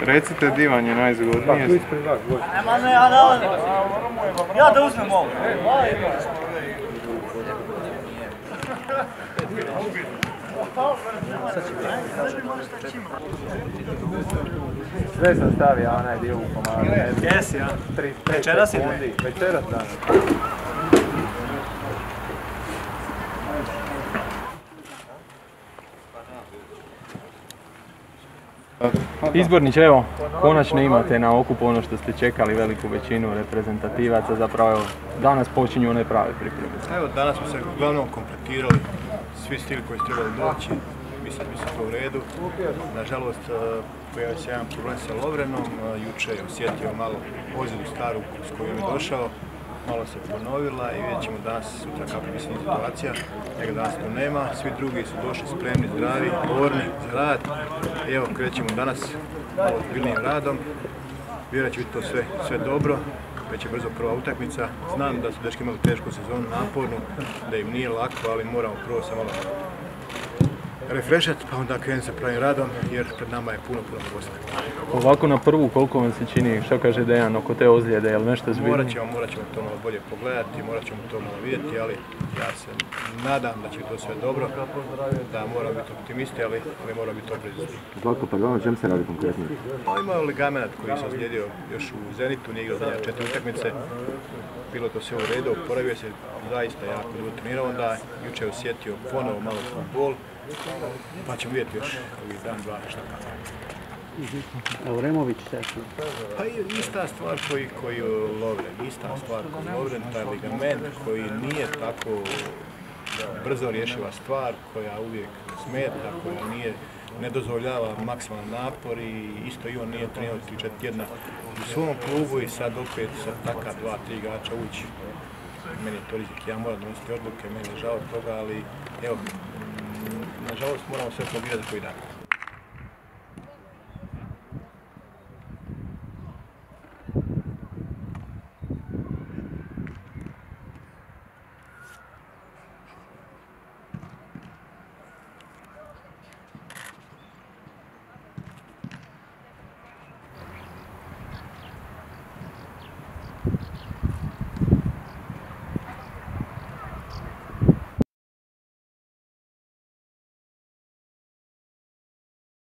Recite divan je najzgodnije. A ja da uzmem ovo. Sve sam stavio onaj dio u komadu. Jesi, ja. Večeras ide? Večeras danas. Izbornić, evo, konačno imate na okupu ono što ste čekali veliku većinu reprezentativaca, zapravo evo, danas počinju one prave pripreme. Evo, danas smo se uglavnom kompletirali, svi stili koji su trebali doći, mislim da su to u redu. Nažalost, e, pojavio se jedan problem sa Lovrenom, e, juče je osjetio malo ozljedu staru s kojom je došao, malo se ponovila i vidjet ćemo danas sutra bi se situacija, njega danas to nema, svi drugi su došli spremni, zdravi, borni za rad. Evo krećemo danas malo ozbiljnijim radom, vjerujem će biti to sve, sve dobro, već je brzo prva utakmica. Znam da su dečki imali tešku sezonu, napornu, da im nije lako, ali moramo prvo se malo refreshat, pa onda krenuti sa pravim radom, jer pred nama je puno, puno posla. Ovako na prvu, koliko vam se čini, što kaže Dejan oko te ozljede, je li nešto zbiljno? Morat ćemo, morat ćemo to malo bolje pogledati, morat ćemo to malo vidjeti, ali ja se nadam da će to sve dobro, da moramo biti optimisti, ali, ali moramo biti oprezni. Zlatko, pa gledamo čem se radi konkretno? Pa imao ligamenat koji se ozlijedio još u Zenitu, nije igrao četiri utakmice. Bilo to sve u redu, oporavio se zaista jako dobro trenirao, onda jučer je osjetio ponovo malo bol, pa ćemo vidjeti još ovih dan, dva, šta kako. Auremović teško. Pa i ista stvar koji, koji Lovren, ista stvar koji Lovren, taj ligament koji nije tako brzo rješiva stvar, koja uvijek smeta, koja nije ne dozvoljava maksimalan napor i isto i on nije trenirao 3-4 tjedna u svom klubu i sad opet sa taka dva, tri igrača ući. Meni je to rizik, ja moram donositi odluke, meni je žao toga, ali evo, nažalost moramo sve pobijati za koji dan.